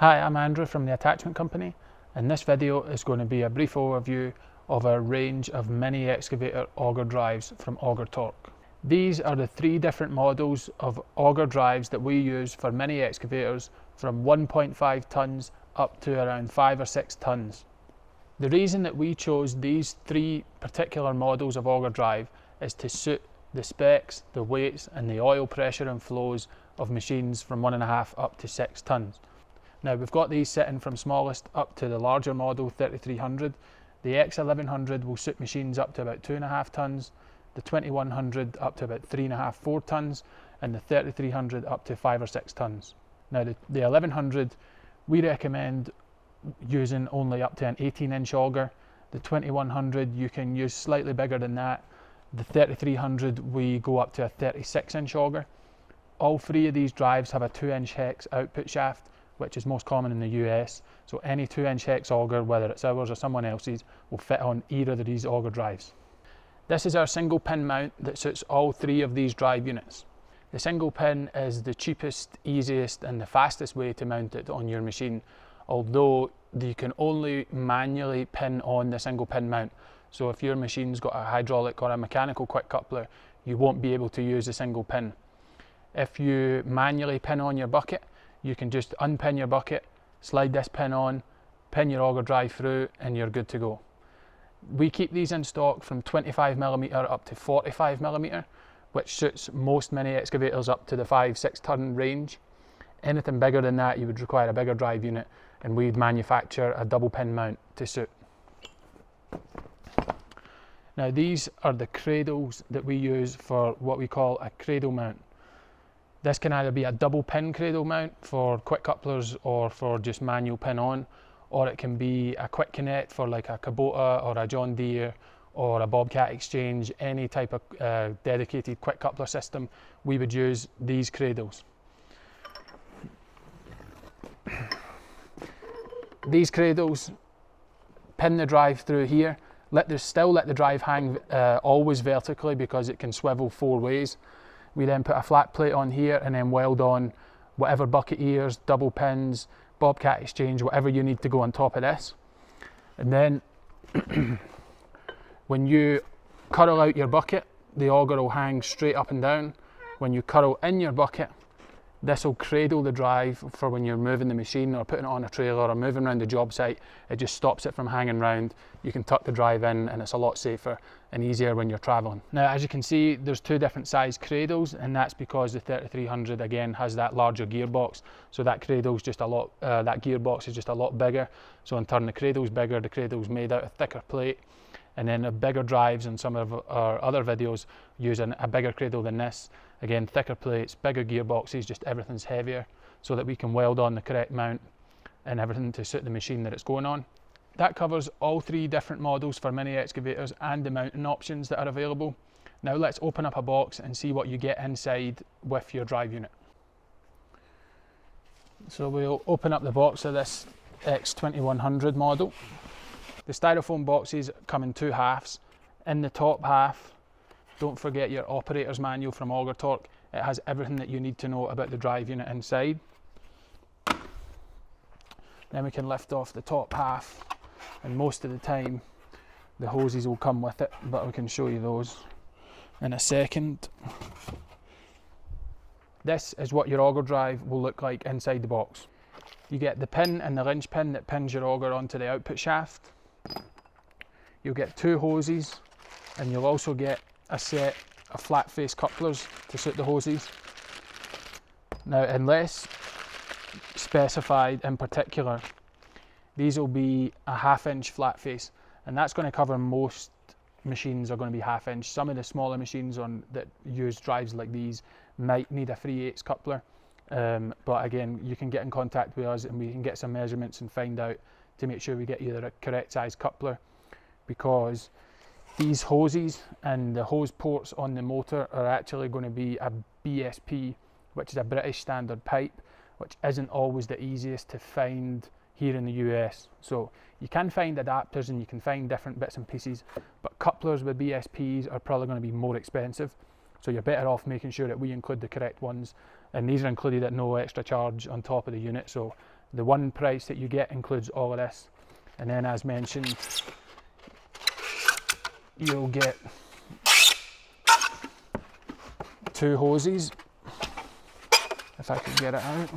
Hi, I'm Andrew from the Attachment Company and this video is going to be a brief overview of our range of mini excavator auger drives from Auger Torque. These are the three different models of auger drives that we use for mini excavators from 1.5 tonnes up to around 5 or 6 tonnes. The reason that we chose these three particular models of auger drive is to suit the specs, the weights and the oil pressure and flows of machines from 1.5 up to 6 tonnes. Now we've got these sitting from smallest up to the larger model 3300. The X1100 will suit machines up to about 2.5 tonnes, the 2100 up to about 3.5, 4 tonnes, and the 3300 up to 5 or 6 tonnes. Now the, the 1100 we recommend using only up to an 18 inch auger. The 2100 you can use slightly bigger than that. The 3300 we go up to a 36 inch auger. All three of these drives have a 2 inch hex output shaft which is most common in the US. So any 2 inch hex auger, whether it's ours or someone else's, will fit on either of these auger drives. This is our single pin mount that suits all three of these drive units. The single pin is the cheapest, easiest and the fastest way to mount it on your machine, although you can only manually pin on the single pin mount. So if your machine's got a hydraulic or a mechanical quick coupler, you won't be able to use a single pin. If you manually pin on your bucket, you can just unpin your bucket, slide this pin on, pin your auger drive through and you're good to go. We keep these in stock from 25 millimeter up to 45 millimeter, which suits most mini excavators up to the 5 6 ton range. Anything bigger than that, you would require a bigger drive unit, and we'd manufacture a double pin mount to suit. Now, these are the cradles that we use for what we call a cradle mount. This can either be a double pin cradle mount for quick couplers or for just manual pin on, or it can be a quick connect for like a Kubota or a John Deere or a Bobcat Exchange, any type of uh, dedicated quick coupler system, we would use these cradles. these cradles pin the drive through here, let the, still let the drive hang uh, always vertically because it can swivel four ways. We then put a flat plate on here and then weld on whatever bucket ears, double pins, Bobcat exchange, whatever you need to go on top of this. And then when you curl out your bucket, the auger will hang straight up and down. When you curl in your bucket, this will cradle the drive for when you're moving the machine or putting it on a trailer or moving around the job site. It just stops it from hanging around. You can tuck the drive in and it's a lot safer and easier when you're traveling. Now, as you can see, there's two different size cradles and that's because the 3300 again has that larger gearbox. So that cradle's just a lot, uh, that gearbox is just a lot bigger. So in turn, the cradle's bigger, the cradle's made out of thicker plate and then the bigger drives in some of our other videos using a bigger cradle than this. Again, thicker plates, bigger gearboxes, just everything's heavier so that we can weld on the correct mount and everything to suit the machine that it's going on. That covers all three different models for mini excavators and the mounting options that are available. Now let's open up a box and see what you get inside with your drive unit. So we'll open up the box of this X2100 model. The styrofoam boxes come in two halves. In the top half, don't forget your operator's manual from Auger Torque. It has everything that you need to know about the drive unit inside. Then we can lift off the top half and most of the time the hoses will come with it, but we can show you those in a second. This is what your auger drive will look like inside the box. You get the pin and the linch pin that pins your auger onto the output shaft. You'll get two hoses and you'll also get a set of flat face couplers to suit the hoses. Now unless specified in particular, these will be a half inch flat face and that's going to cover most machines are going to be half inch. Some of the smaller machines on that use drives like these might need a 3 8 coupler. Um, but again, you can get in contact with us and we can get some measurements and find out to make sure we get you the correct size coupler because these hoses and the hose ports on the motor are actually going to be a BSP, which is a British standard pipe, which isn't always the easiest to find here in the US. So you can find adapters and you can find different bits and pieces, but couplers with BSPs are probably going to be more expensive. So you're better off making sure that we include the correct ones. And these are included at no extra charge on top of the unit. So The one price that you get includes all of this. And then as mentioned, you'll get two hoses, if I can get it out.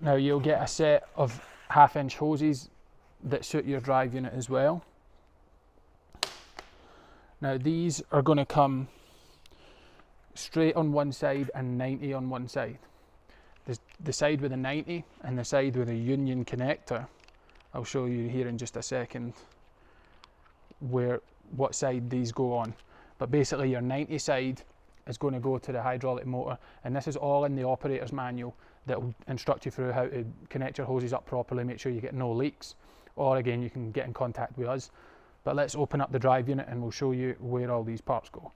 Now you'll get a set of half inch hoses that suit your drive unit as well. Now these are going to come straight on one side and 90 on one side. The, the side with a 90 and the side with a union connector, I'll show you here in just a second where what side these go on. But basically your 90 side is going to go to the hydraulic motor and this is all in the operator's manual that will instruct you through how to connect your hoses up properly, make sure you get no leaks or again you can get in contact with us. But let's open up the drive unit and we'll show you where all these parts go.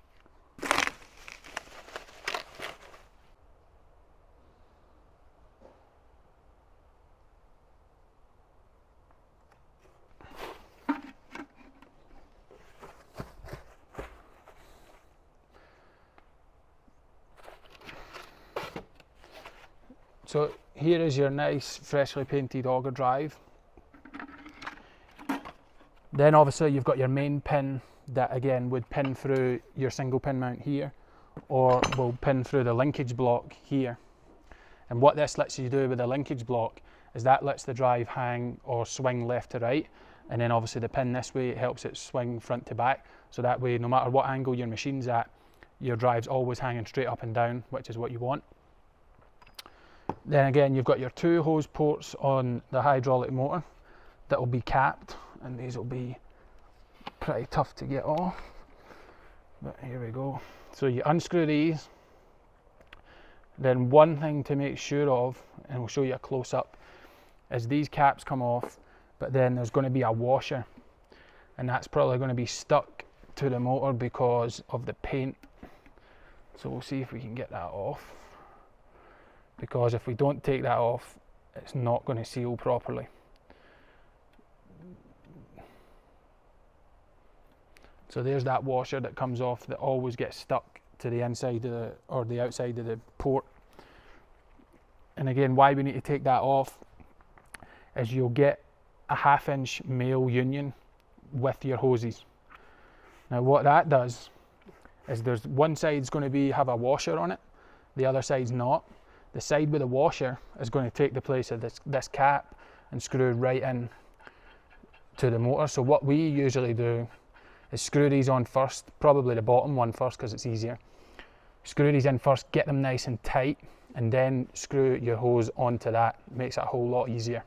So here is your nice freshly painted auger drive. Then obviously you've got your main pin that again would pin through your single pin mount here or will pin through the linkage block here. And what this lets you do with the linkage block is that lets the drive hang or swing left to right and then obviously the pin this way it helps it swing front to back so that way no matter what angle your machine's at your drive's always hanging straight up and down which is what you want. Then again, you've got your two hose ports on the hydraulic motor that will be capped, and these will be pretty tough to get off. But here we go. So you unscrew these. Then one thing to make sure of, and we'll show you a close up, is these caps come off, but then there's going to be a washer, and that's probably going to be stuck to the motor because of the paint. So we'll see if we can get that off because if we don't take that off it's not going to seal properly. So there's that washer that comes off that always gets stuck to the inside of the, or the outside of the port. And again, why we need to take that off is you'll get a half inch male union with your hoses. Now what that does is there's one side's going to be have a washer on it, the other side's not the side with the washer is going to take the place of this, this cap and screw right in to the motor. So what we usually do is screw these on first, probably the bottom one first because it's easier. Screw these in first, get them nice and tight, and then screw your hose onto that. It Makes it a whole lot easier.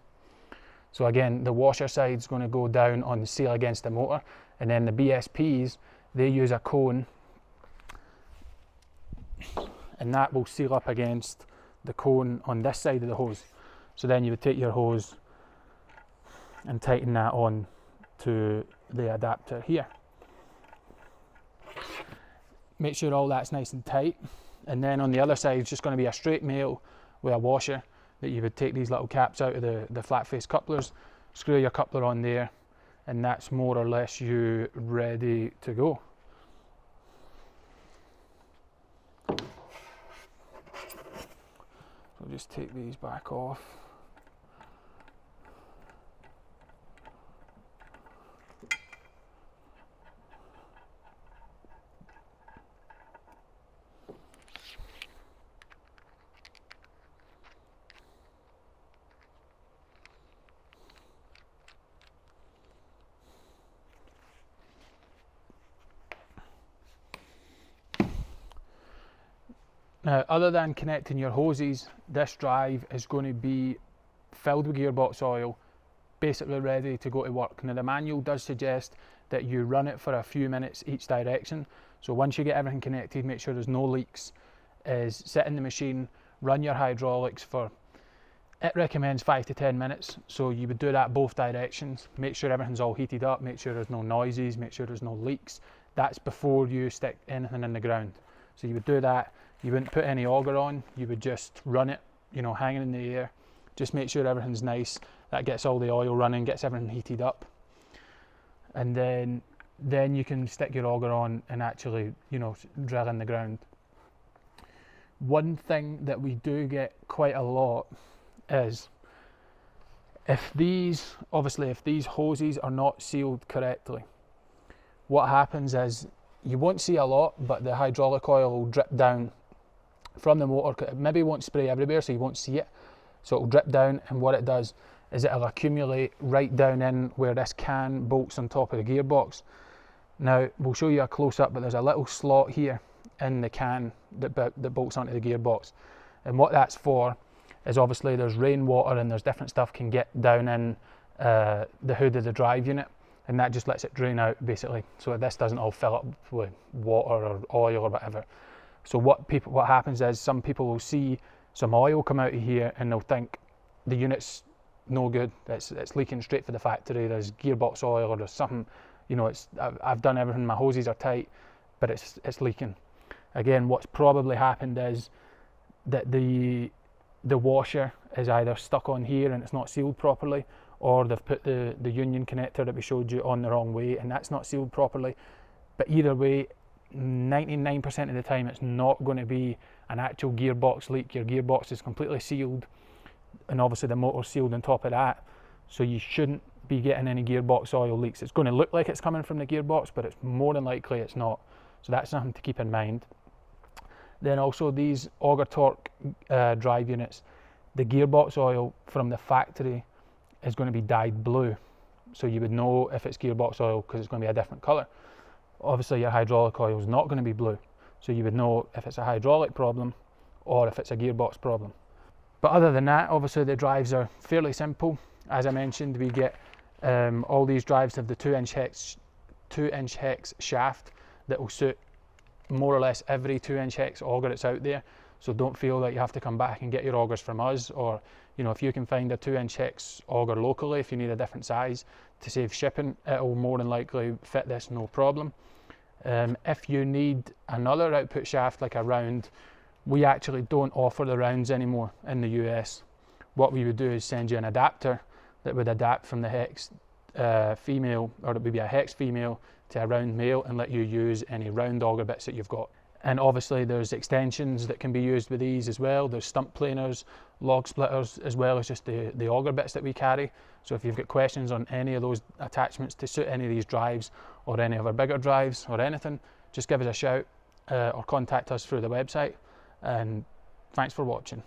So again, the washer side is going to go down on the seal against the motor, and then the BSPs, they use a cone, and that will seal up against the cone on this side of the hose. So then you would take your hose and tighten that on to the adapter here. Make sure all that's nice and tight. And then on the other side, it's just going to be a straight male with a washer that you would take these little caps out of the, the flat face couplers, screw your coupler on there, and that's more or less you ready to go. I'll just take these back off. Now, other than connecting your hoses, this drive is going to be filled with gearbox oil, basically ready to go to work. Now, the manual does suggest that you run it for a few minutes each direction. So once you get everything connected, make sure there's no leaks, is set in the machine, run your hydraulics for, it recommends five to 10 minutes. So you would do that both directions. Make sure everything's all heated up, make sure there's no noises, make sure there's no leaks. That's before you stick anything in the ground. So you would do that you wouldn't put any auger on, you would just run it, you know, hanging in the air. Just make sure everything's nice. That gets all the oil running, gets everything heated up. And then then you can stick your auger on and actually, you know, drill in the ground. One thing that we do get quite a lot is if these, obviously, if these hoses are not sealed correctly, what happens is you won't see a lot, but the hydraulic oil will drip down from the motor. It maybe won't spray everywhere, so you won't see it. So it'll drip down, and what it does is it'll accumulate right down in where this can bolts on top of the gearbox. Now we'll show you a close up, but there's a little slot here in the can that, that bolts onto the gearbox, and what that's for is obviously there's rainwater and there's different stuff can get down in uh, the hood of the drive unit and that just lets it drain out basically so this doesn't all fill up with water or oil or whatever so what people what happens is some people will see some oil come out of here and they'll think the unit's no good. It's, it's leaking straight for the factory. There's gearbox oil or there's something you know it's I've, I've done everything. My hoses are tight but it's it's leaking. Again what's probably happened is that the the washer is either stuck on here and it's not sealed properly or they've put the, the union connector that we showed you on the wrong way and that's not sealed properly. But either way, 99% of the time it's not going to be an actual gearbox leak. Your gearbox is completely sealed and obviously the motor's sealed on top of that. So you shouldn't be getting any gearbox oil leaks. It's going to look like it's coming from the gearbox, but it's more than likely it's not. So that's something to keep in mind. Then also these Auger Torque uh, drive units, the gearbox oil from the factory is going to be dyed blue. So you would know if it's gearbox oil because it's going to be a different colour. Obviously your hydraulic oil is not going to be blue. So you would know if it's a hydraulic problem or if it's a gearbox problem. But other than that, obviously the drives are fairly simple. As I mentioned, we get um, all these drives have the two inch hex, two inch hex shaft that will suit more or less every two inch hex auger that's out there. So don't feel that you have to come back and get your augers from us or you know if you can find a two inch hex auger locally if you need a different size to save shipping it'll more than likely fit this no problem. Um, if you need another output shaft like a round we actually don't offer the rounds anymore in the US. What we would do is send you an adapter that would adapt from the hex uh, female or it would be a hex female to a round male and let you use any round auger bits that you've got. And obviously there's extensions that can be used with these as well. There's stump planers, log splitters, as well as just the, the auger bits that we carry. So if you've got questions on any of those attachments to suit any of these drives or any of our bigger drives or anything, just give us a shout uh, or contact us through the website. And thanks for watching.